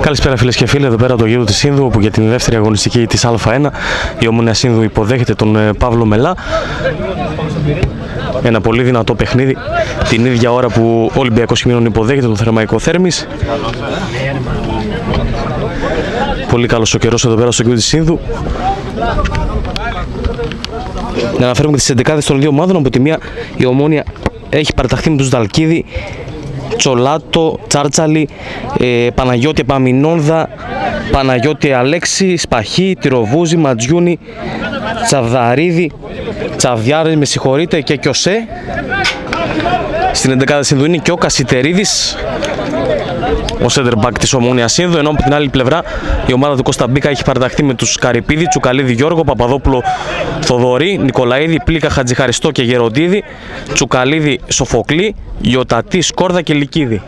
Καλησπέρα φίλες και φίλοι, εδώ πέρα το γύρο της Σύνδου όπου για την δεύτερη αγωνιστική της Α1 η Ομονία Σύνδου υποδέχεται τον ε, Παύλο Μελά. Ένα πολύ δυνατό παιχνίδι την ίδια ώρα που ο Ολυμπιακός Χιμήνων υποδέχεται τον Θερμαϊκό Θέρμης. Πολύ καλός ο καιρός εδώ πέρα στο γύρο της Σύνδου. Να αναφέρουμε τις 11 των δύο ομάδων από τη μία η Ομόνια έχει παραταχθεί με τους Δαλκίδη Τσολάτο, Τσάρτσαλη, ε, Παναγιώτη Παμινόνδα, Παναγιώτη Αλέξη, Σπαχή, Τυροβούζη, Ματζιούνι, Τσαβδαρίδη, Τσαβδιάρη, με συγχωρείτε, και Κιωσέ. Στην 11η Συνδουίνη και ο Κασιτερίδης, ο center back της Ομόνιας Σύνδου, ενώ από την άλλη πλευρά η ομάδα του Κώστα Μπίκα έχει παραταχθεί με τους Καρυπίδη, Τσουκαλίδη Γιώργο, Παπαδόπουλο Θοδωρή, Νικολαίδη, Πλίκα Χατζηχαριστό και Γεροντίδη, Τσουκαλίδη Σοφοκλή, Ιωτατή Σκόρδα και Λικίδη.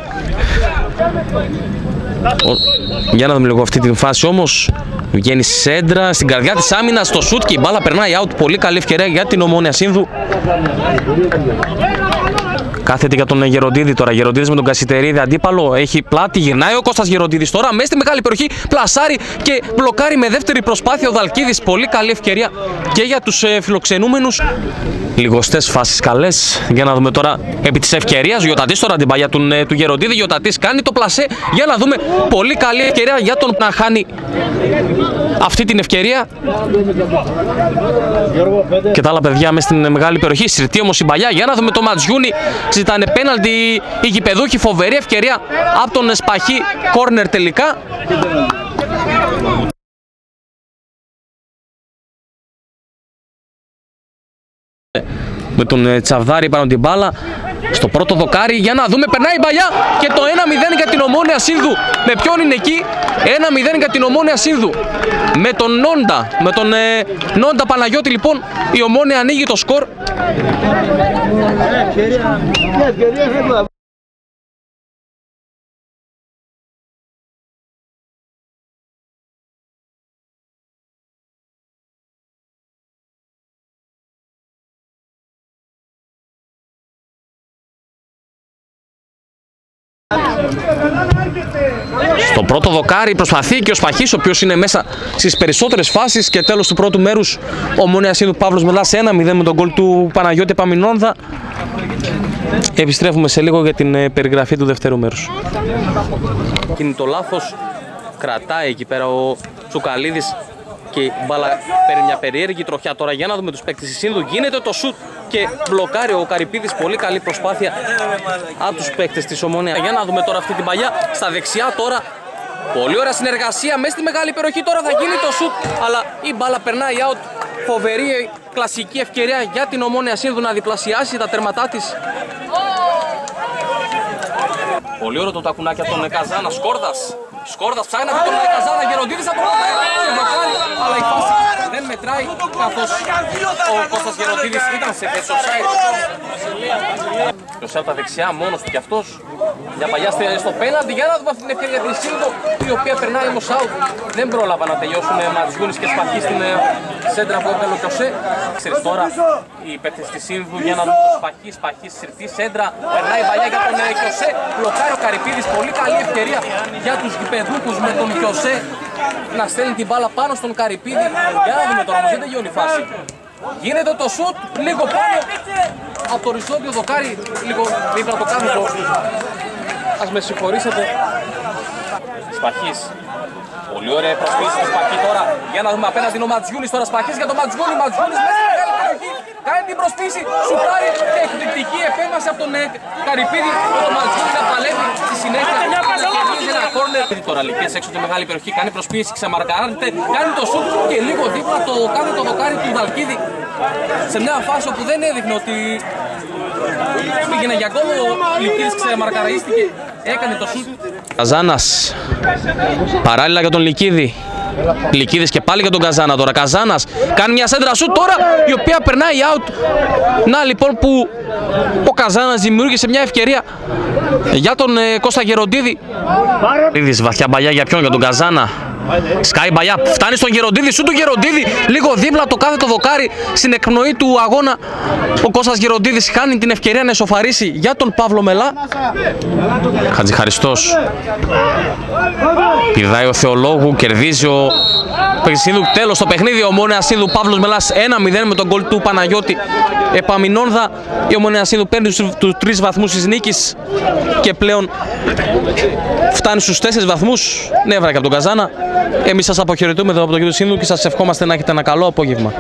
Για να δούμε λίγο αυτή την φάση όμως. Βγαίνει σέντρα στην καρδιά της άμυνας στο σουτ και η μπάλα περνάει out. Πολύ καλή ευκαιρία για την Ομόνια Σύνδου. Κάθεται για τον Γεροντίδη τώρα. Γεροντίδης με τον Κασιτερίδη αντίπαλο. Έχει πλάτη, γυρνάει ο Κώστας Γεροντίδης τώρα μέσα στη μεγάλη περιοχή. Πλασάρει και μπλοκάρει με δεύτερη προσπάθεια ο Δαλκίδης. Πολύ καλή ευκαιρία και για τους ε, φιλοξενούμενους. Λιγοστές φάσεις καλές. Για να δούμε τώρα επί της ευκαιρίας. Γιωτατή τώρα την παλιά του, ε, του Γεροντίδη. Γιωτατή κάνει το πλασέ. Για να δούμε. Πολύ καλή ευκαιρία για τον να χάνει αυτή την ευκαιρία. Και τα άλλα παιδιά μέσα στην μεγάλη περιοχή. Συρτή όμως η παλιά. Για να δούμε το Ματζιούνι. Ζητάνε πέναλτι οι γηπεδούχοι. Φοβερή ευκαιρία από τον Σπαχή. Κόρνερ τελικά. με τον ε, Τσαβδάρη πάνω την μπάλα στο πρώτο δοκάρι για να δούμε περνάει η μπαλιά και το 1-0 για την Ομόνια Σύνδου. Με ποιον είναι εκεί; 1-0 για την Ομόνια Σύνδου. Με τον Νόντα με τον ε, Νόντα Παναγιώτη λοιπόν η Ομόνια ανοίγει το σκορ Στο πρώτο δοκάρι προσπαθεί και ο Σπαχής ο οποίος είναι μέσα στις περισσότερες φάσεις και τέλος του πρώτου μέρους ο Μονέας του Παύλος Μελάς σε 1-0 με τον γκολ του Παναγιώτη Παμινόνδα. Επιστρέφουμε σε λίγο για την ε, περιγραφή του δεύτερου μέρους. Το λάθος κρατάει εκεί πέρα ο Τσουκαλίδης και η μπάλα παίρνει μια περίεργη τροχιά τώρα για να δούμε τους παίκτες της Σύνδου γίνεται το σουτ και μπλοκάρει ο Καρυπίδης πολύ καλή προσπάθεια από τους παίκτες της Ομονία για να δούμε τώρα αυτή την παλιά στα δεξιά τώρα Πολύ ωραία συνεργασία μέσα στη μεγάλη περιοχή. Τώρα θα γίνει το σουτ. Αλλά η μπάλα περνάει out. Φοβερή κλασική ευκαιρία για την Ομόνια Σύνδου να διπλασιάσει τα τερματά της. Πολύ ωραίο το τακουνάκι από τον Καζάνα. Σκόρδας. Σκόρδας ψάχνει από τον Καζάνα. Γεροντίδης από τον Αλλά η φάση δεν μετράει καθώς ο Κώστας Γεροντίδης ήταν σε θέση offside. Και ο τα δεξιά μόνος του κι αυτός. Μια παλιά στο πέναντι για να δούμε αυτή την ευκαιρία της Σύνδο η οποία περνάει όμως out. Δεν πρόλαβα να τελειώσουν Ματζιούνι και Σπαχή στην ε, σέντρα που έκανε ο Κιωσέ. Ξέρεις τώρα οι παίκτες της Σύνδου για να δούμε το Σπαχή, Σπαχή, συρτή σέντρα. Περνάει παλιά για τον ε, Κιωσέ. Μπλοκάρει ο Καρυπίδης. Πολύ καλή ευκαιρία για τους γηπεδούκου με τον Κιωσέ να στέλνει την μπάλα πάνω στον Καρυπίδη. Για να δούμε τώρα, όμως δεν τελειώνει η φάση. Γίνεται το σουτ, λίγο πάνω από το οριζόντιο δοκάρι, λίγο δίπλα το κάτω. Ας με συγχωρήσετε. Σπαχής. Πολύ ωραία προσπίση του Σπαχή τώρα. Για να δούμε απέναντι ο Ματζιούνης τώρα. Σπαχής για τον Ματζιούνι. Ματζιούνις μέσα στην μεγάλη περιοχή. Κάνει την προσπίση. Σουτάρει και εκπληκτική επέμβαση από τον ε, Καρυπίδη. Το Ματζιούνι να παλεύει στη συνέχεια. Κερδίζει ένα κόρνερ. Τώρα λυκές έξω τη μεγάλη περιοχή. Κάνει προσπίση. Ξεμαρκάρεται. Κάνει το σουτ και λίγο δίπλα το κάνει το δοκάρι του Δαλκίδη. Σε μια φάση όπου δεν έδειχνε ότι πήγαινε για γκολ, ο Λυκίδης ξεμαρκαρίστηκε, έκανε το σουτ. Καζάνας, παράλληλα για τον Λυκίδη. Λυκίδης και πάλι για τον Καζάνα τώρα. Καζάνας κάνει μια σέντρα σουτ τώρα η οποία περνάει out. Να λοιπόν που ο Καζάνας δημιούργησε μια ευκαιρία για τον ε, Κώστα Γεροντίδη. Λυκίδης βαθιά μπαλιά για ποιον, για τον Καζάνα; Σκάι Μπαγιά, φτάνει στον Γεροντίδη, σου του Γεροντίδη, λίγο δίπλα το κάθε το δοκάρι στην εκπνοή του αγώνα. Ο Κώστας Γεροντίδης χάνει την ευκαιρία να εσωφαρίσει για τον Παύλο Μελά. Χατζηχαριστός πηδάει ο Θεολόγου, κερδίζει ο Πεξίδου. Τέλος το παιχνίδι, ο Μόνε Ασίδου Παύλος Μελάς 1-0 με τον γκολ του Παναγιώτη Επαμινόνδα. Η Ομόνια Ασίδου παίρνει τους τρεις βαθμούς της νίκης και πλέον φτάνει στους τέσσερις βαθμούς. Νεύρα και από τον Καζάνα. Εμείς σας αποχαιρετούμε εδώ από τον κύριο Σύνδου και σας ευχόμαστε να έχετε ένα καλό απόγευμα.